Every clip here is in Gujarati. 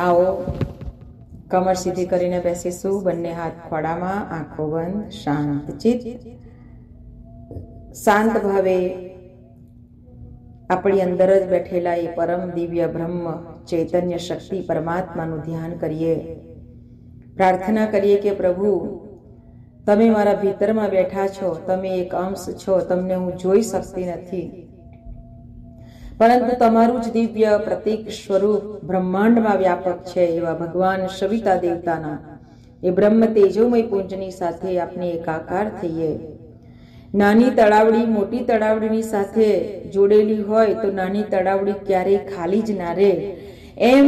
આવો. કમર સીધી કરીને બેસીશું. બંને હાથ ખોડામાં આંખો બંધ, શાંત ચિત્ત. શાંત ભાવે આપણી અંદર જ બેઠેલા એ પરમ દિવ્ય બ્રહ્મ, ચૈતન્ય શક્તિ, પરમાત્માનું ધ્યાન કરીએ. પ્રાર્થના કરીએ કે, પ્રભુ, તમે મારા ભીતરમાં બેઠા છો. તમે એક અંશ છો. તમને હું જોઈ શકતી નથી. પરંતુ તમારું જ દિવ્ય પ્રતીક સ્વરૂપ બ્રહ્માંડમાં વ્યાપક છે એવા ભગવાન સવિતા દેવતાના. એ બ્રહ્મ તેજોમય પુંજની સાથે આપણે એકાકાર થઈએ. નાની તળાવડી મોટી તળાવડીની સાથે જોડેલી હોય તો નાની તળાવડી ક્યારેય ખાલી જ ના રહે. એમ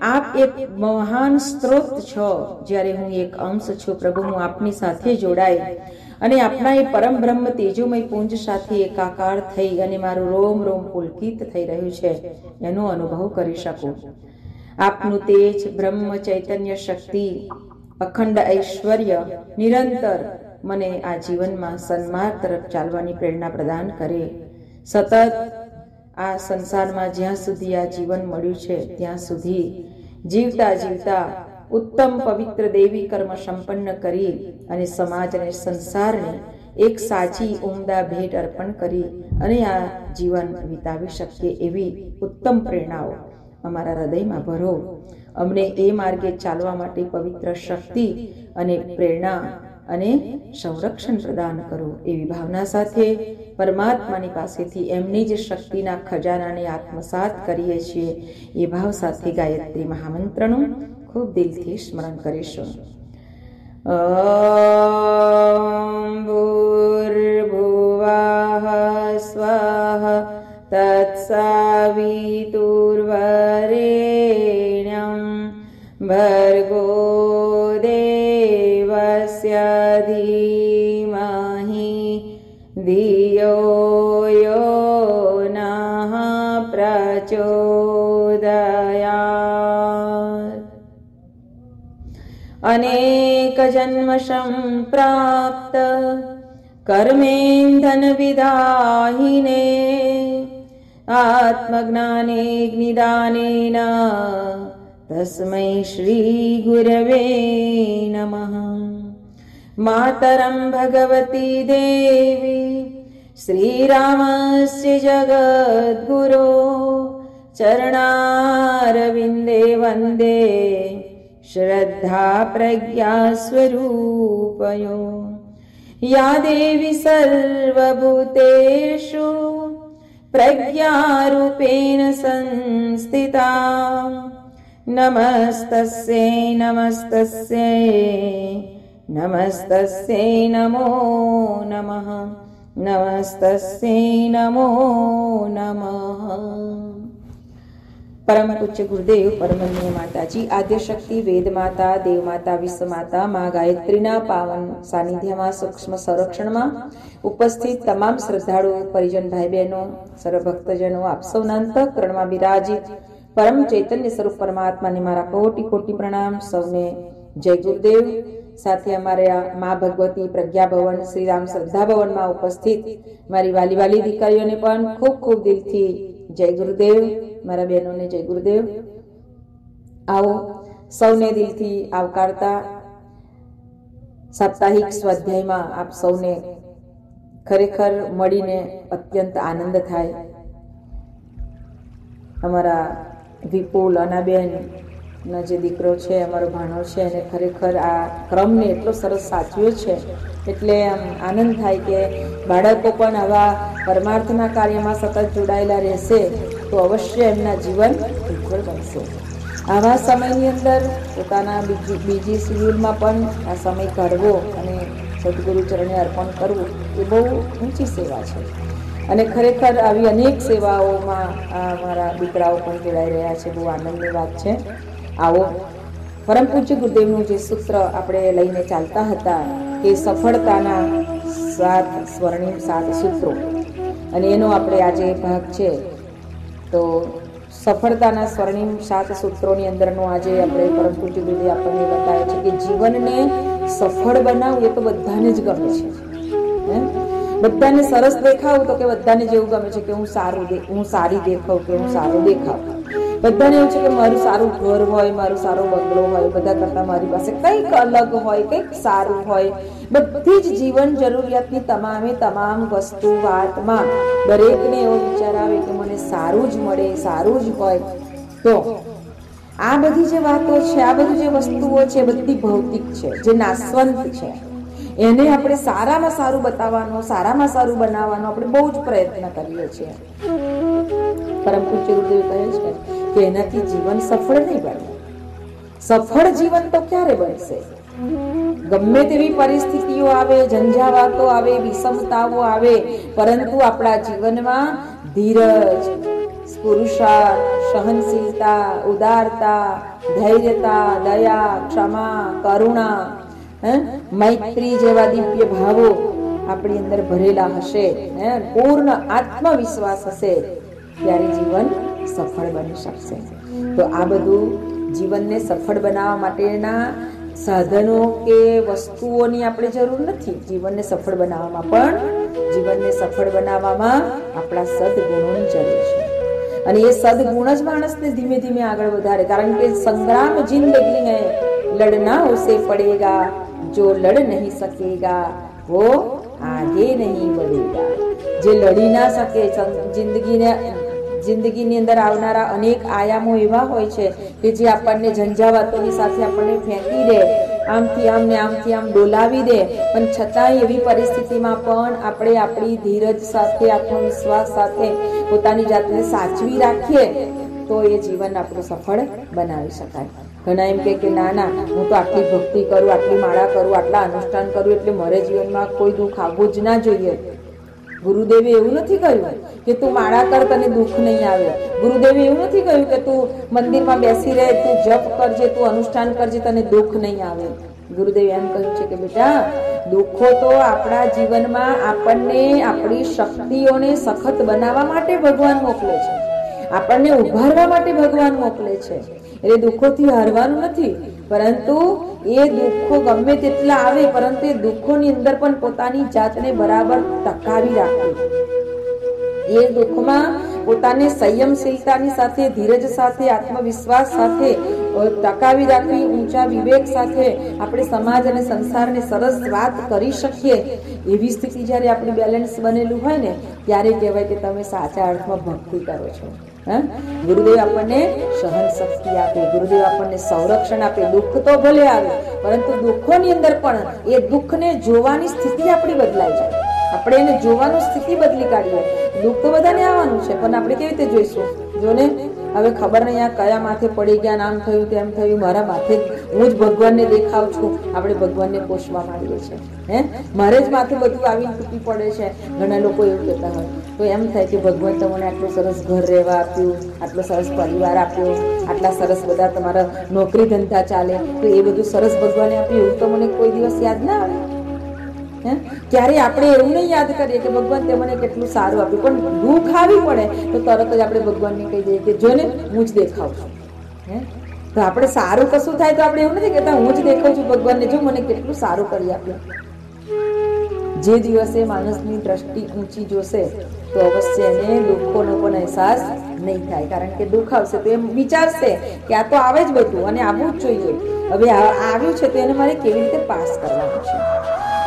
આપ એક મહાન સ્ત્રોત છો, જ્યારે હું એક અંશ છું પ્રભુ, હું આપની સાથે જોડાય. અને આપના એ પરમ બ્રહ્મ તેજોમય પુંજ સાથે એકાકાર થઈ અને મારું રોમ રોમ પુલકિત થઈ રહ્યું છે, એનો અનુભવ કરી શકું. આપનું તેજ, બ્રહ્મ, ચૈતન્ય શક્તિ, અખંડ ઐશ્વર્ય નિરંતર મને આ જીવનમાં સન્માર્ગ તરફ ચાલવાની પ્રેરણા પ્રદાન કરે. સતત આ સંસારમાં જ્યાં સુધી આ જીવન મળ્યું છે, ત્યાં સુધી જીવતા જીવતા ઉત્તમ પવિત્ર દેવી કર્મ સંપન્ન કરી અને સમાજ અને સંસારને એક સાચી ઉમદા ભેટ અર્પણ કરી અને આ જીવન વિતાવી શકીએ એવી ઉત્તમ પ્રેરણાઓ અમારા હૃદયમાં ભરો. અમને એ માર્ગે ચાલવા માટે પવિત્ર શક્તિ અને પ્રેરણા અને સંરક્ષણ પ્રદાન કરો એવી ભાવના સાથે પરમાત્માની પાસેથી એમની જ શક્તિના ખજાનાને આત્મસાત કરીએ છીએ એ ભાવ સાથે ગાયત્રી મહામંત્રનું ખૂબ દિલથી સ્મરણ કરીશું ભૂર્ભુવાહ સ્વાહ તત્સવિતુર્વરેણ્યમ ભર્ગો अनेकजन्मशं प्राप्त। कर्मेन्धनविदाहिने आत्मज्ञाने निदानेन तस्मै श्रीगुरवे नमः। मातरं भगवती देवी श्रीरामस्य जगद्गुरो चरणारविन्दे वन्दे श्रद्धा प्रज्ञास्वरूपयो या देवि सर्वभूतेषु प्रज्ञारूपेण संस्थिता। नमस्तस्यै नमस्तस्यै नमस्तस्यै नमो नमः। नमस्तस्यै नमो नमः। પરમ પૂજ્ય ગુરુદેવ પરમન્ય માતાજી આદ્ય શક્તિ વેદ માતા, દેવ માતા, વિશ્વ માતા, મા ગાયત્રીના પાવન સાનિધ્યમાં, સૂક્ષ્મ સંરક્ષણમાં ઉપસ્થિત તમામ શ્રદ્ધાળુ, પરિજન ભાઈ બહેનો સર્વ ભક્તજનો આપ સૌના અંતઃકરણમાં બિરાજિત પરમ ચૈતન્ય સ્વરૂપ પરમાત્માને મારા કોટી કોટી પ્રણામ. સૌને જય ગુરુદેવ. સાથે અમારે મા ભગવતી પ્રજ્ઞા ભવન શ્રી રામ શ્રદ્ધા ભવનમાં ઉપસ્થિત મારી વાલી વાલી દીકરીઓને પણ ખૂબ ખૂબ દિલથી જય ગુરુદેવ, મારા બહેનોને જય ગુરુદેવ. આવો સૌને દિલથી આવકારતા સાપ્તાહિક સ્વાધ્યાયમાં આપ સૌને ખરેખર મળીને અત્યંત આનંદ થાય. અમારા વિપુલ, અનાબેન ના જે દીકરો છે, અમારો ભાણો છે એને ખરેખર આ ક્રમને એટલો સરસ સાચવ્યો છે, એટલે આનંદ થાય કે બાળકો પણ આવા પરમાર્થના કાર્યમાં સતત જોડાયેલા રહેશે, તો અવશ્ય એમના જીવન ઉજ્જવળ બનશે. આવા સમયની અંદર પોતાના બીજી બીજી શિડ્યુલમાં પણ આ સમય કાઢવો અને સદગુરુ ચરણે અર્પણ કરવું એ બહુ ઊંચી સેવા છે. અને ખરેખર આવી અનેક સેવાઓમાં મારા દીકરાઓ પણ જોડાઈ રહ્યા છે, બહુ આનંદની વાત છે. આવો. પરમ પૂજ્ય ગુરુદેવનું જે સૂત્ર આપણે લઈને ચાલતા હતા કે સફળતાના સાત સ્વર્ણિમ સાત સૂત્રો. અને એનો આપણે આજે ભાગ છે. તો સફળતાના સ્વર્ણિમ સાત સૂત્રોની અંદરનો આજે આપણે પરમ પૂજ્ય ગુરુદેવ આપણને બતાવે છે કે જીવનને સફળ બનાવવું એ તો બધાને જ ગમે છે. બધાને સરસ દેખાવું તો કે બધાને જેવું ગમે છે કે હું સારું હું સારી દેખાવ કે હું સારું દેખાવ બધાને એવું છે કે મારું સારું ઘર હોય, મારું સારો બંગલો હોય, બધા કરતા મારી પાસે કંઈક અલગ હોય, કંઈક સારું હોય. બધી જ જીવન જરૂરિયાતની તમામે તમામ વસ્તુ, વાતમાં દરેકને એવો વિચાર આવે કે મને સારું જ મળે, સારું જ હોય. તો આ બધી જે વાતો છે, આ બધી જે વસ્તુઓ છે બધી ભૌતિક છે, જે નાશવંત છે. એને આપણે સારામાં સારું બતાવવાનો, સારામાં સારું બનાવવાનો આપણે બહુ જ પ્રયત્ન કરીએ છીએ. પરમ પૂજ્ય ગુરુદેવ કહે છે કે એનાથી જીવન સફળ નહીં બને સફળ જીવન તો ક્યારે બનશે ગમે તેવી પરિસ્થિતિઓ આવે, ઝંઝાવાતો આવે, વિષમતાઓ આવે, પરંતુ આપણા જીવનમાં ધીરજ પુરુષાર્થ સહનશીલતા, ઉદારતા, ધૈર્યતા, દયા, ક્ષમા, કરુણા? મૈત્રી જેવા દિવ્ય ભાવો આપણી અંદર ભરેલા હશે? પૂર્ણ આત્મવિશ્વાસ હશે, ત્યારે જીવન સફળ બની શકશે તો આ બધું જીવનને સફળ બનાવવા માટેના સાધનો કે વસ્તુઓની આપણે જરૂર નથી જીવનને સફળ બનાવવામાં પણ જીવનને સફળ બનાવવામાં આપણા સદગુણોની જરૂર છે અને એ સદગુણ જ માણસને ધીમે ધીમે આગળ વધારે કારણ કે સંગ્રામ જિંદગી હૈ લડના ઉસે પડેગા જો લડ નહીં સકેગા वो आगे नहीं बढ़ेगा જે લડી ના શકે સં- જિંદગીને જિંદગીની અંદર આવનારા અનેક આયામો એવા હોય છે કે જે આપણને ઝંઝાવાતોની સાથે આપણને ફેંકી દે. આમથી આમ ને આમથી આમ ડોલાવી દે. પણ છતાંય એવી પરિસ્થિતિમાં પણ આપણે આપણી ધીરજ સાથે, આત્મવિશ્વાસ સાથે પોતાની જાતને સાચવી રાખીએ તો એ જીવન આપણું સફળ બનાવી શકાય. ઘણા એમ કે કે ના ના, હું તો આટલી ભક્તિ કરું, આટલી માળા કરું, આટલા અનુષ્ઠાન કરું, એટલે મારે જીવનમાં કોઈ દુઃખ આવવું જ ના જોઈએ. ગુરુદેવે એવું નથી કહ્યું કે તું માળા કર તને દુઃખ નહીં આવે. ગુરુદેવે એવું નથી કહ્યું કે તું મંદિરમાં બેસી રહે, તું જપ કરજે, તું અનુષ્ઠાન કરજે, તને દુઃખ નહીં આવે. ગુરુદેવે એમ કહ્યું છે કે બેટા, દુઃખો તો આપણા જીવનમાં આપણને આપણી શક્તિઓને સખત બનાવવા માટે ભગવાન મોકલે છે. આપણને ઉભારવા માટે ભગવાન મોકલે છે. એટલે દુઃખોથી હારવાનું નથી. પરંતુ એ દુઃખો ગમે તેટલા આવે, પરંતુ એ દુઃખોની અંદર પણ પોતાની જાતને બરાબર ટકાવી રાખવી એ દુઃખમાં પોતાને સંયમશીલતાની સાથે, ધીરજ સાથે, આત્મવિશ્વાસ સાથે ટકાવી રાખવી, ઊંચા વિવેક સાથે આપણે સમાજ અને સંસારને સરસ વાત કરી શકીએ એવી સ્થિતિ જ્યારે આપણી બેલેન્સ બનેલું હોય ને, ત્યારે કહેવાય કે તમે સાચા અર્થમાં ભક્તિ કરો છો? ગુરુદેવ આપણને સહન શક્તિ આપે, ગુરુદેવ આપણને સંરક્ષણ આપે, દુઃખ તો ભલે આવે, પરંતુ દુઃખોની અંદર પણ એ દુઃખને જોવાની સ્થિતિ આપણી બદલાઈ જાય આપણે એને જોવાનું સ્થિતિ બદલી કાઢીએ. દુઃખ તો બધાને આવવાનું છે, પણ આપણે કેવી રીતે જોઈશું? જોને? હવે ખબર નહીં આ કયા માથે પડી ગયા નામ થયું, તેમ થયું, મારા માથે હું જ ભગવાનને દેખાવ છું. આપણે ભગવાનને પોષવા માંડીએ છીએ. હે? મારે જ માથે બધું આવીને તૂટી પડે છે. ઘણા લોકો એવું કહેતા હોય. તો એમ થાય કે ભગવાન તમને આટલું સરસ ઘર રહેવા આપ્યું, આટલો સરસ પરિવાર આપ્યો, આટલા સરસ બધા તમારા નોકરી ધંધા ચાલે, તો એ બધું સરસ ભગવાને આપ્યું, એવું તો મને કોઈ દિવસ યાદ ના આવે હે? ક્યારે આપણે એવું નહીં યાદ કરીએ કે ભગવાન તે મને કેટલું સારું આપ્યું, પણ દુઃખ આવી પડે તો તરત જ આપણે ભગવાનને કહી દઈએ કે જો ને હું જ દેખાવ છું હે? તો આપણે સારું કશું થાય તો આપણે એવું નથી કહેતા, હું જ દેખાઉં છું ભગવાનને, જો મને કેટલું સારું કરી આપ્યું જે દિવસે માણસની દ્રષ્ટિ ઊંચી જોશે, તો અવશ્ય એને દુઃખોનો પણ અહેસાસ નહીં થાય. કારણ કે દુઃખ આવશે તો એમ વિચારશે કે આ તો આવે જ બધું અને આવવું જ જોઈએ. હવે આવ્યું છે તો એને મારે કેવી રીતે પાસ કરવાનું છે?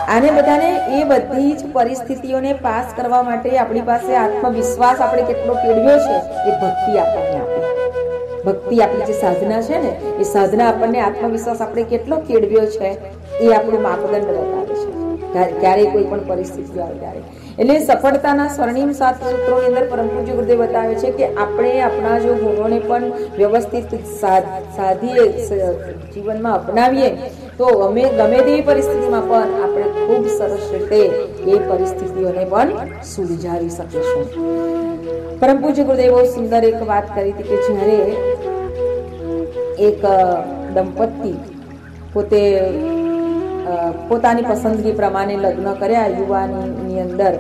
આને બધાને એ બધી જ પરિસ્થિતિઓને પાસ કરવા માટે આપણી પાસે આત્મવિશ્વાસ આપણે કેટલો કેળવ્યો છે એ ભક્તિ આપણને આપે. ભક્તિ આપણી જે સાધના છે ને, એ સાધના આપણને આત્મવિશ્વાસ આપણે કેટલો કેળવ્યો છે એ આપણું માપદંડ બતાવે છે. ક્યારેય કોઈ પણ પરિસ્થિતિ આવે ત્યારે. એટલે સફળતાના સ્વર્ણિમ સાત સૂત્રોની અંદર પરમ પૂજ્ય ગુરુદેવ બતાવે છે કે આપણે આપણા જો ગુણોને પણ વ્યવસ્થિત સાધીએ જીવનમાં અપનાવીએ, તો અમે ગમે તેવી પરિસ્થિતિમાં પણ આપણે ખૂબ સરસ રીતે એ પરિસ્થિતિઓને પણ સુલઝાવી શકીશું. પરમ પૂજ્ય ગુરુદેવ સુંદર એક વાત કરી હતી કે જ્યારે એક દંપતી પોતે પોતાની પસંદગી પ્રમાણે લગ્ન કર્યા યુવાનની અંદર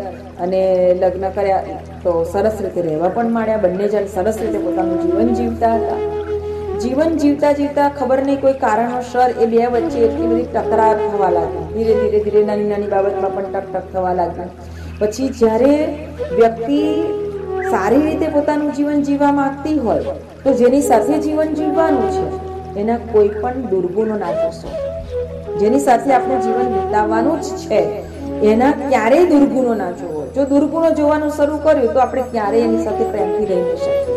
અને લગ્ન કર્યા તો સરસ રીતે રહેવા પણ માંડ્યા. બંને જણ સરસ રીતે પોતાનું જીવન જીવતા હતા. જીવન જીવતા જીવતા ખબર નહીં કોઈ કારણોસર એ બે વચ્ચે એટલી બધી તકરાર થવા લાગી. ધીરે ધીરે ધીરે નાની નાની બાબતમાં પણ ટક ટક થવા લાગી પછી જ્યારે વ્યક્તિ સારી રીતે પોતાનું જીવન જીવવા માંગતી હોય તો જેની સાથે જીવન જીવવાનું છે, એના કોઈ પણ દુર્ગુણો ના જોશો જેની સાથે આપણું જીવન વિતાવવાનું જ છે, એના ક્યારેય દુર્ગુણો ના જોવો જો દુર્ગુણો જોવાનું શરૂ કર્યું, તો આપણે ક્યારેય એની સાથે પ્રેમથી રહી નહીં શકીએ.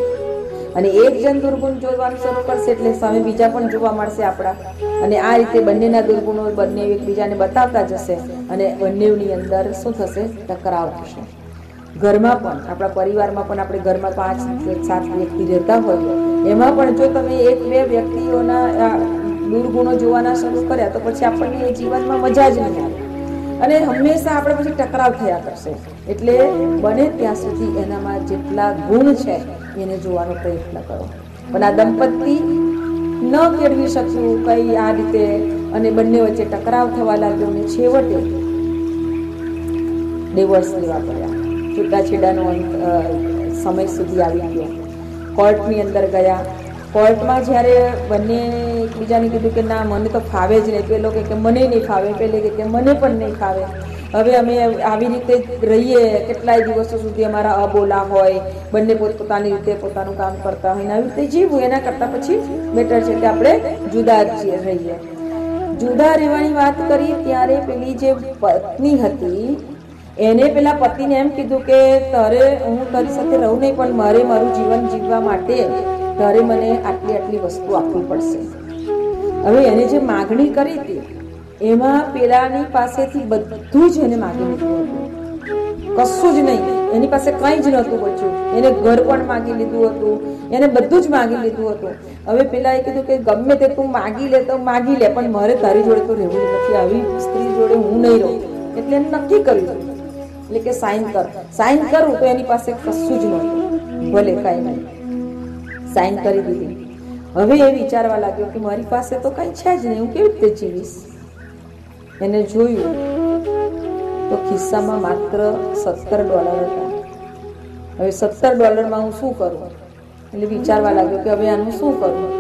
અને એક જણ દુર્ગુણ જોવાનું શરૂ કરશે એટલે સામે બીજા પણ જોવા મળશે આપણા. અને આ રીતે બંનેના દુર્ગુણો બંને એકબીજાને બતાવતા જશે અને બંનેની અંદર શું થશે? ટકરાવ થશે. ઘરમાં પણ, આપણા પરિવારમાં પણ આપણે ઘરમાં પાંચ, સાત વ્યક્તિ રહેતા હોય, એમાં પણ જો તમે એક, બે વ્યક્તિઓના દુર્ગુણો જોવાના શરૂ કર્યા તો પછી આપણને એ જીવનમાં મજા જ નહીં આવે. અને હંમેશા આપણે પછી ટકરાવ થયા કરશે. એટલે બને ત્યાં સુધી એનામાં જેટલા ગુણ છે, એને જોવાનો પ્રયત્ન કરો. પણ આ દંપતી ન કેળવી શક્યું કઈ આ રીતે અને બંને વચ્ચે ટકરાવ થવા લાગ્યો અને છેવટે ડિવોર્સ લેવા પડ્યા. છૂટાછેડાનો સમય સુધી આવી ગયો. કોર્ટની અંદર ગયા. કોર્ટમાં જ્યારે બંને એકબીજાને કીધું કે ના, મને તો ફાવે જ નહીં. પેલો કે મને નહીં ફાવે. પેલે કે મને પણ નહીં ફાવે. હવે અમે આવી રીતે રહીએ કેટલાય દિવસો સુધી અમારા અબોલા હોય, બંને પોતપોતાની રીતે પોતાનું કામ કરતા હોય આવી રીતે જીવવું. એના કરતાં પછી બેટર છે કે આપણે જુદા જ રહીએ. જુદા રહેવાની વાત કરી ત્યારે પેલી જે પત્ની હતી, એને પેલા પતિને એમ કીધું કે, તારે હું તારી સાથે રહું નહીં, પણ મારે મારું જીવન જીવવા માટે તારે મને આટલી આટલી વસ્તુ આપવી પડશે. હવે એને જે માગણી કરી હતી, એમાં પેલાની પાસેથી બધું જ એને માગી લીધું કશું જ નહીં, એની પાસે કંઈ જ નહોતું બચ્યું. એને ઘર પણ માગી લીધું હતું, એને બધું જ માગી લીધું હતું. હવે પેલા એ કીધું કે ગમે તે તું માગી લે તો માગી લે, પણ મારે તારી જોડે તો રહેવું નથી. આવી સ્ત્રી જોડે હું નહીં રહું. એટલે એને નક્કી કર્યું એટલે કે સાઈન કર. સાઈન કરું તો એની પાસે કશું જ નહોતું. ભલે કાંઈ નહીં. સાઈન કરી દીધી. હવે એ વિચારવા લાગ્યો કે મારી પાસે તો કંઈ છે જ નહીં, હું કેવી રીતે જીવીશ? એને જોયું તો ખિસ્સામાં માત્ર સત્તર ડોલર હતા. હવે સત્તર ડોલરમાં હું શું કરું? એટલે વિચારવા લાગ્યો કે હવે આનું શું કરું?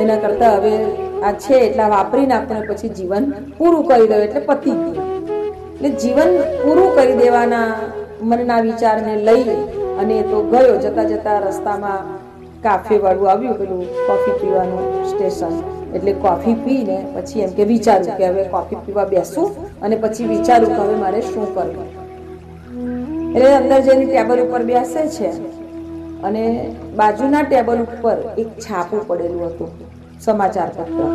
એના કરતાં હવે આ છે એટલા વાપરી નાખું પછી જીવન પૂરું કરી દઉં, એટલે પતી ગયું. એટલે જીવન પૂરું કરી દેવાના મનના વિચારને લઈ અને એ તો ગયો જતા જતા રસ્તામાં કાફે વાળું આવ્યું પેલું કોફી પીવાનું સ્ટેશન એટલે કોફી પીને પછી એમ કે વિચાર્યું કે હવે કોફી પીવા બેસું અને પછી વિચારું કે હવે મારે શું કરવું. એટલે અંદર જઈને ટેબલ ઉપર બેસે છે અને બાજુના ટેબલ ઉપર એક છાપું પડેલું હતું સમાચાર પત્ર.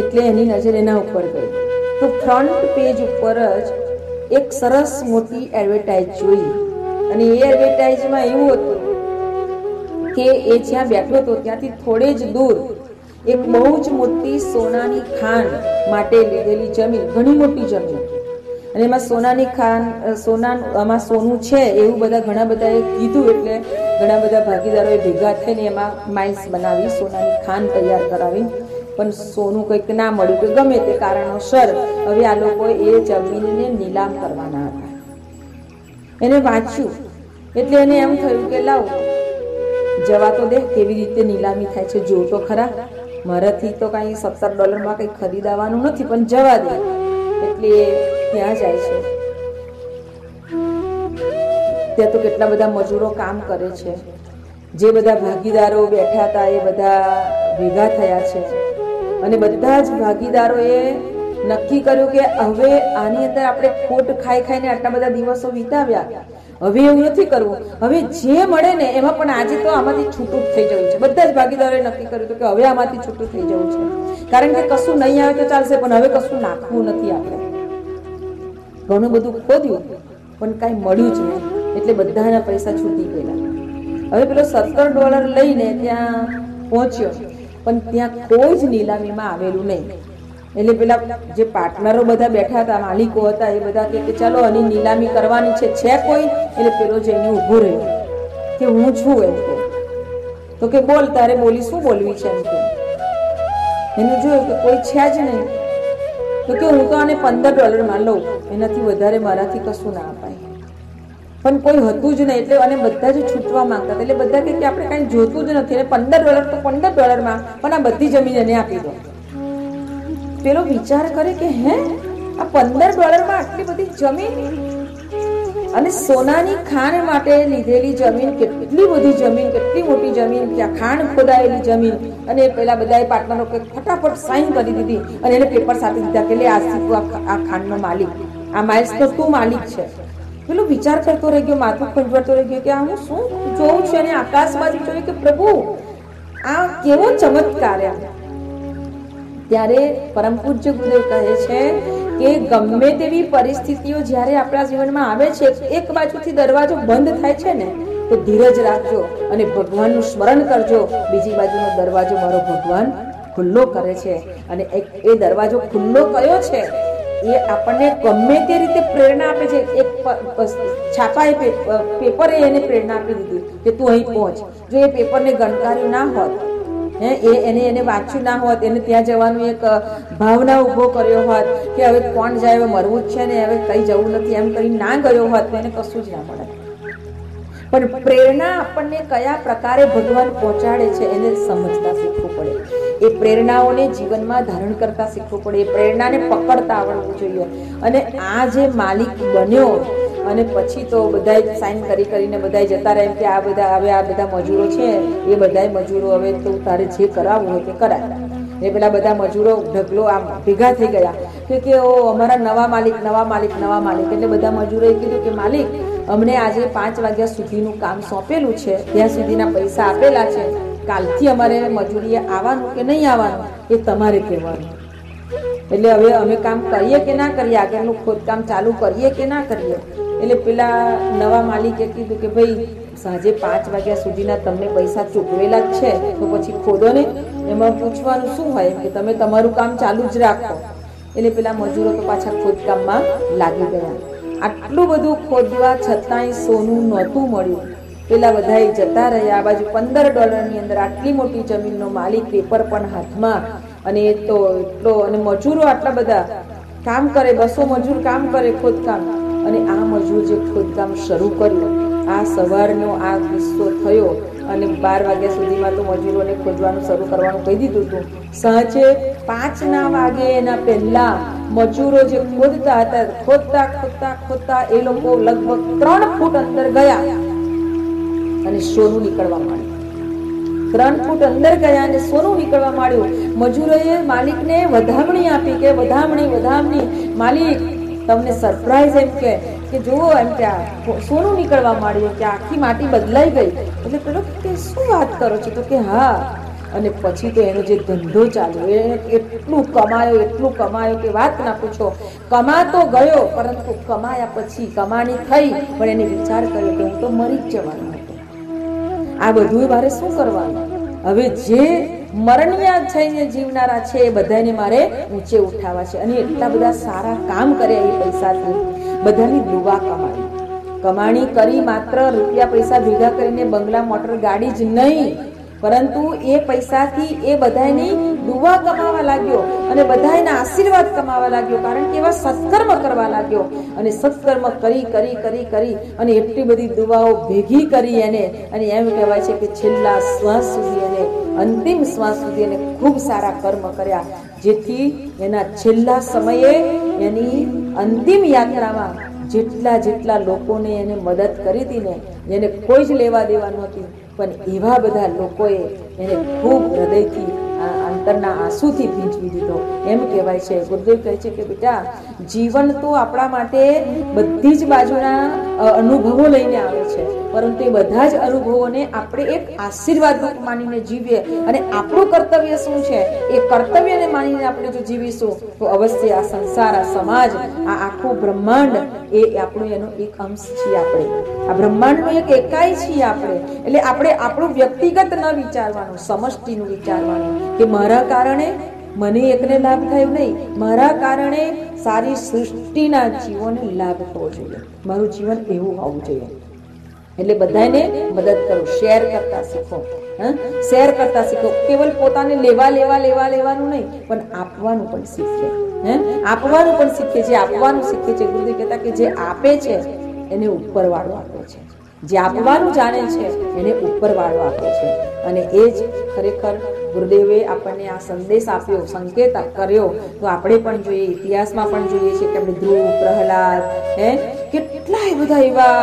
એટલે એની નજર એના ઉપર ગઈ. તો ફ્રન્ટ પેજ ઉપર જ એક સરસ મોટી એડવર્ટાઇઝ જોઈ. અને એ એડવર્ટાઇઝમાં એવું હતું કે એ જ્યાં બેઠો હતો ત્યાંથી થોડે જ દૂર એક બહુ જ મોટી સોનાની ખાન માટે લીધેલી જમીન, ઘણી મોટી જમીન. અને એમાં સોનાની ખાન સોના, આમાં સોનું છે એવું બધા ઘણા બધાએ કીધું એટલે ઘણા બધા ભાગીદારોએ ભેગા થઈને એમાં માઇન્સ બનાવી, સોનાની ખાન તૈયાર કરાવી. પણ સોનું કંઈક ના મળ્યું કે ગમે તે કારણોસર હવે આ લોકો એ જમીનને નીલામ કરવાના હતા. એને વાંચ્યું. એટલે એને એમ થયું કે લાવ જવા તો દે, કેવી રીતે નીલામી થાય છે જો તો ખરા. મારાથી તો કાંઈ સત્તર ડોલરમાં કંઈ ખરીદાવાનું નથી, પણ જવા દે. એટલે ત્યાં જાય છે. ત્યાં તો કેટલા બધા મજૂરો કામ કરે છે. જે બધા ભાગીદારો બેઠા હતા, એ બધા ભેગા થયા છે. અને બધા જ ભાગીદારોએ નક્કી કર્યું કે હવે આની અંદર આપણે ખોટ ખાઈ ખાઈને આટલા બધા દિવસો વિતાવ્યા. હવે એવું નથી કરવું. હવે જે મળે ને એમાં પણ આજે તો આમાંથી છૂટું થઈ જવું છે. બધા જ ભાગીદારોએ નક્કી કર્યું હતું કે હવે આમાંથી છૂટું થઈ જવું છે. કારણ કે કશું નહીં આવે તો ચાલશે, પણ હવે કશું નાખવું નથી આપણે. ઘણું બધું ખોદ્યું, પણ કાંઈ મળ્યું જ નહીં. એટલે બધાના પૈસા છૂટી ગયેલા. હવે પેલો સત્તર ડોલર લઈને ત્યાં પહોંચ્યો. પણ ત્યાં કોઈ જ નીલામીમાં આવેલું નહીં. એટલે પેલા જે પાર્ટનરો બધા બેઠા હતા, માલિકો હતા, એ બધા કે ચાલો આની નીલામી કરવાની છે છે કોઈ? એટલે પેલો જઈને ઊભો રહ્યો. કે હું છું એમ કે. તો કે બોલ, તારે બોલી શું બોલવી છે એમ કે. એને જોયું કે કોઈ છે જ નહીં. તો કે હું તો આને પંદર ડોલરમાં લઉં, એનાથી વધારે મારાથી કશું ના અપાય. પણ કોઈ હતું જ નહીં, એટલે અને બધા જ છૂટવા માંગતા એટલે બધા કે આપણે કાંઈ જોતું જ નથી. અને પંદર ડોલર તો પંદર ડોલરમાં પણ આ બધી જમીન એને આપી દો. પેલો વિચાર કરે કે, હે, આ પંદર ડોલરમાં આટલી બધી જમીન? અને સોનાની ખાણ માટે લીધેલી જમીન કેટલી બધી જમીન, કેટલી મોટી જમીન? ત્યાં ખાણ ખોદાયેલી જમીન? અને પેલા બધાએ પાર્ટનરો કે ફટાફટ સાઈન કરી દીધી અને એને પેપર સાથે દીધા કે, લે, આ સીધું આ ખાણનો માલિક. આ માઇલ્સ તો માલિક છે. પેલો વિચાર કરતો રહી ગયો, માથું ખંજવાતો રહી ગયો કે, આ હું શું જોઉં છું? અને આકાશ બાજુ જોયું કે, પ્રભુ, આ કેવો ચમત્કાર એમ ત્યારે પરમ પૂજ્ય ગુરુદેવ કહે છે કે ગમે તેવી પરિસ્થિતિઓ જ્યારે આપણા જીવનમાં આવે છે, એક બાજુથી દરવાજો બંધ થાય છે ને, તો ધીરજ રાખજો અને ભગવાનનું સ્મરણ કરજો. બીજી બાજુનો દરવાજો મારો ભગવાન ખુલ્લો કરે છે અને એ દરવાજો ખુલ્લો કયો છે, એ આપણને ગમે તે રીતે પ્રેરણા આપે છે. એક છાપાએ પેપરે એને પ્રેરણા આપી દીધી કે તું અહીં પહોંચ. જો એ પેપરને ગણકાર્યું ના હોત એ એને એને વાંચ્યું ના હોત, એને ત્યાં જવાનું એક ભાવના ઊભો કર્યો હોત કે હવે કોણ જાય, હવે મરવું જ છે ને, હવે કઈ જવું નથી, એમ કરી ના ગયો હોત તો એને કશું જ ના મળે. પણ પ્રેરણા આપણને કયા પ્રકારે ભગવાન પહોંચાડે છે એને સમજતા શીખવું પડે. એ પ્રેરણાઓને જીવનમાં ધારણ કરતા શીખવું પડે, એ પ્રેરણાને પકડતા આવડવું જોઈએ. અને આ જે માલિક બન્યો અને પછી તો બધાય સાઈન કરી કરીને બધાય જતા રહે કે આ બધા, હવે આ બધા મજૂરો છે, એ બધાય મજૂરો હવે તો તારે જે કરાવવું હોય તે કરાય. એ પેલા બધા મજૂરો ઢગલો આમ ભેગા થઈ ગયા કે કે, ઓ, અમારા નવા માલિક નવા માલિક નવા માલિક. એટલે બધા મજૂરોએ કીધું કે, માલિક, અમને આજે પાંચ વાગ્યા સુધીનું કામ સોંપેલું છે, ત્યાં સુધીના પૈસા આપેલા છે. કાલથી અમારે મજૂરીએ આવવાનું કે નહીં આવવાનું, એ તમારે કહેવાનું. એટલે હવે અમે કામ કરીએ કે ના કરીએ? આગળનું ખોદકામ ચાલુ કરીએ કે ના કરીએ? એટલે પેલા નવા માલિકે કીધું કે ભાઈ, સાંજે પાંચ વાગ્યા સુધીના તમને પૈસા ચૂકવેલા જ છે, તો પછી ખોદો ને એમાં પૂછવાનું શું હોય કે તમે તમારું કામ ચાલુ જ રાખો. એટલે પેલા મજૂરો તો પાછા ખોદકામમાં લાગી ગયા. આટલું બધું ખોદવા છતાંય સોનું નહોતું મળ્યું. પેલા બધાએ જતા રહ્યા. આ બાજુ પંદર ડોલરની અંદર આટલી મોટી જમીનનો માલિક પેપર પણ હાથમાં. અને એ તો એટલો, અને મજૂરો આટલા બધા કામ કરે, બસો મજૂર કામ કરે ખોદકામ. અને આ મજૂર જે ખોદકામ શરૂ કર્યું, આ સવારનો આ કિસ્સો થયો અને બાર વાગ્યા સુધીમાં તો મજૂરોને ખોદવાનું શરૂ કરવાનું કહી દીધું હતું. સાંજે પાંચના વાગે એના પહેલાં મજૂરો જે ખોદતા હતા, ખોદતા ખોદતા ખોદતા એ લોકો લગભગ ત્રણ ફૂટ અંદર ગયા અને સોનું નીકળવા માંડ્યું. ત્રણ ફૂટ અંદર ગયા અને સોનું નીકળવા માંડ્યું. મજૂરોએ માલિકને વધામણી આપી કે, વધામણી વધામણી, માલિક તમને સરપ્રાઈઝ એમ કે કે જુઓ એમ કે સોનું નીકળવા માંડ્યું કે આખી માટી બદલાઈ ગઈ. એટલે પેલો કે શું વાત કરો છો? તો કે હા. અને પછી તો એનો જે ધંધો ચાલ્યો એને એટલું કમાયો એટલું કમાયો કે વાત ના પૂછો. કમાતો ગયો, પરંતુ કમાયા પછી કમાણી થઈ, પણ એને વિચાર કર્યો કે હું તો મરી જ જવાનો હતો. આ બધું મારે શું કરવાનું? હવે જે મરણિયા થઈને જીવનારા છે એ બધાને મારે ઊંચે ઉઠાવવા છે. અને એટલા બધા સારા કામ કર્યા એ પૈસાથી. બધાની દુવા કમાણી. કમાણી કરી માત્ર રૂપિયા પૈસા ભેગા કરીને બંગલા, મોટર, ગાડી જ નહીં. પરંતુ એ પૈસાથી એ બધાની દુવા કમાવા લાગ્યો અને બધાના આશીર્વાદ કમાવા લાગ્યો. કારણ કે એવા સત્કર્મ કરવા લાગ્યો. અને સત્કર્મ કરી કરી કરી કરી અને એટલી બધી દુવાઓ ભેગી કરી એને. અને એમ કહેવાય છે કે છેલ્લા શ્વાસ સુધી એને અંતિમ શ્વાસ સુધી એને ખૂબ સારા કર્મ કર્યા. જેથી એના છેલ્લા સમયે એની અંતિમ યાત્રામાં જેટલા જેટલા લોકોને એને મદદ કરી હતી ને, એને કોઈ જ લેવા દેવા નહોતી પણ એવા બધા લોકોએ એને ખૂબ હૃદયથી અંતરના આંસુથી ભીંચવી દીધો. એમ કહેવાય છે. ગુરુદેવ કહે છે કે, બેટા, જીવન તો આપણા માટે બધી જ બાજુના અનુભવો લઈને આવે છે. પરંતુ એ બધા જ અનુભવોને આપણે એક આશીર્વાદ રૂપ માનીને જીવીએ. અને આપણું કર્તવ્ય શું છે? એ કર્તવ્યને માનીને આપણે જો જીવીશું, તો અવશ્ય આ સંસાર, આ સમાજ, આ આખું બ્રહ્માંડ એ આપણું એનો એક અંશ છીએ આપણે. આ બ્રહ્માંડનો એક એકાઈ છીએ આપણે. એટલે આપણે આપણું વ્યક્તિગત ન વિચારવાનું. સમષ્ટિનું વિચારવાનું કે મારા કારણે મને એકને લાભ થયો નહીં. મારા કારણે સારી સૃષ્ટિના જીવોને લાભ થવો જોઈએ. મારું જીવન એવું હોવું જોઈએ. એટલે બધાને મદદ કરો. શેર કરતા શીખો. શેર કરતા શીખો. કેવલ પોતાને લેવા લેવા લેવા, લેવાનું નહીં, પણ આપવાનું પણ શીખે. હે? આપવાનું પણ શીખે. જે આપવાનું શીખે છે ગુરુદેવ કહેતા કે જે આપે છે, એને ઉપરવાળો આપે છે. જે આપવાનું જાણે છે, એને ઉપરવાળો આપે છે. અને એ જ ખરેખર ગુરુદેવે આપણને આ સંદેશ આપ્યો, સંકેત કર્યો, તો આપણે પણ જોઈએ, ઇતિહાસમાં પણ જોઈએ છીએ કે આપણે ધ્રુવ, પ્રહલાદ, હે? કેટલાય બધા એવા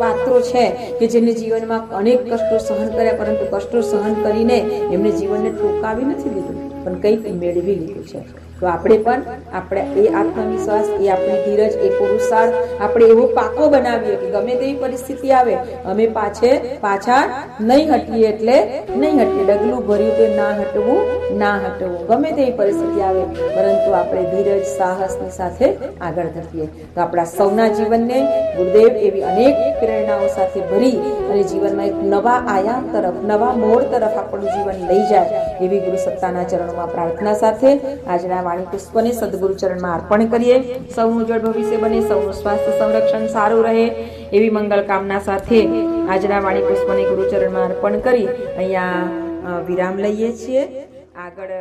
પાત્રો છે કે જેમને જીવનમાં અનેક કષ્ટો સહન કર્યા, પરંતુ કષ્ટો સહન કરીને એમને જીવનને ટૂંકાવી નથી લીધું પણ કંઈક મેળવી લીધું છે. તો આપણે પણ આપણે એ આત્મવિશ્વાસ, એ આપણી ધીરજ, એ પુરુષાર્થ આપણે એવો પાકો બનાવીએ કે ગમે તેવી પરિસ્થિતિ આવે, અમે પાછે પાછા નહીં હટીએ એટલે નહીં હટીએ. ડગલું ભર્યું કે ના હટવું ના હટવું. ગમે તેવી પરિસ્થિતિ આવે, પરંતુ આપણે ધીરજ, સાહસની સાથે આગળ ધપીએ. તો આપણા સૌના જીવનને ગુરુદેવ એવી અનેક પ્રેરણાઓ સાથે ભરી અને જીવનમાં એક નવા આયામ તરફ, નવા મોડ તરફ આપણું જીવન લઈ જાય એવી ગુરુ સત્તાના ચરણોમાં પ્રાર્થના સાથે આજના વાણી પુષ્પને સદગુરુ ચરણમાં અર્પણ કરીએ. સૌનું ઉજ્જવળ ભવિષ્ય બને, સૌનું સ્વાસ્થ્ય સંરક્ષણ સારું રહે એવી મંગલ કામના સાથે આજના વાણી પુષ્પને ગુરુચરણમાં અર્પણ કરી અહીંયા વિરામ લઈએ છીએ. આગળ